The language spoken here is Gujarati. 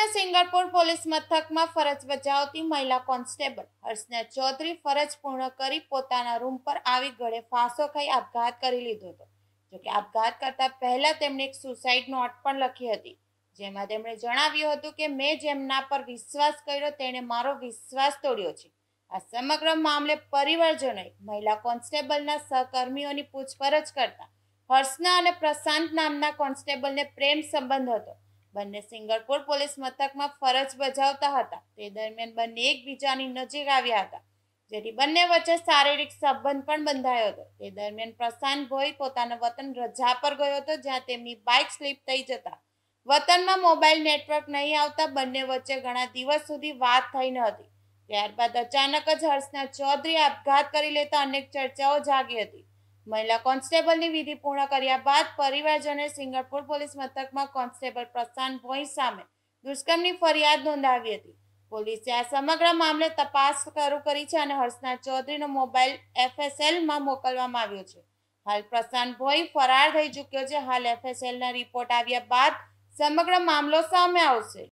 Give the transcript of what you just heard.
સુરતના સિંગરપુર પોલીસ મથકમાં ફરજ બજાવતી મહિલા કોન્સ્ટેબલ હર્ષના ચૌધરી ફરજ પૂર્ણ કરી પોતાના રૂમ પર આવી ગળે ફાંસો ખાઈ આપઘાત કરી લીધો હતો. જોકે આપઘાત કરતા પહેલા તેમણે એક સુસાઇડ નોટ પણ લખી હતી. જેમાં તેમણે જણાવ્યું હતું કે મેં જેમના પર વિશ્વાસ કર્યો તેણે મારો વિશ્વાસ તોડ્યો છે. આ સમગ્ર મામલે પરિવારજનોએ મહિલા કોન્સ્ટેબલના સહકર્મીઓની પૂછપરછ કરતા હર્ષના અને પ્રશાંત નામના કોન્સ્ટેબલને પ્રેમ સંબંધ હતો. બંને સિંગરપુર પોલીસ મથકમાં ફરજ બજાવતા હતા. તે દરમિયાન બંને એકબીજાની નજીક આવ્યા હતા, જેથી બંને વચ્ચે શારીરિક સંબંધ પણ બંધાયો હતો. તે દરમિયાન પ્રશાંત ભોઈ પોતાના વતન રજા પર ગયો હતો, જ્યાં તેમની બાઇક સ્લીપ થઈ જતા વતનમાં મોબાઈલ નેટવર્ક નહીં આવતા બંને વચ્ચે ઘણા દિવસ સુધી વાત થઈ ન હતી. ત્યારબાદ અચાનક જ હર્ષના ચૌધરી આપઘાત કરી લેતા અનેક ચર્ચાઓ જાગી હતી. મહિલા કોન્સ્ટેબલની વિધિ પૂર્ણ કર્યા બાદ પરિવારજને સિંગાપુર પોલીસ મથકમાં કોન્સ્ટેબલ પ્રશાંત ભોઈ સામે દુષ્કર્મની ફરિયાદ નોંધાવી હતી. પોલીસે આ સમગ્ર મામલે તપાસ શરૂ કરી છે અને હર્ષના ચૌધરીનો મોબાઈલ એફએસએલમાં મોકલવામાં આવ્યો છે. હાલ પ્રશાંત ભોઈ ફરાર થઈ ચૂક્યો છે. હાલ એફએસએલના રિપોર્ટ આવ્યા બાદ સમગ્ર મામલો સામે આવશે.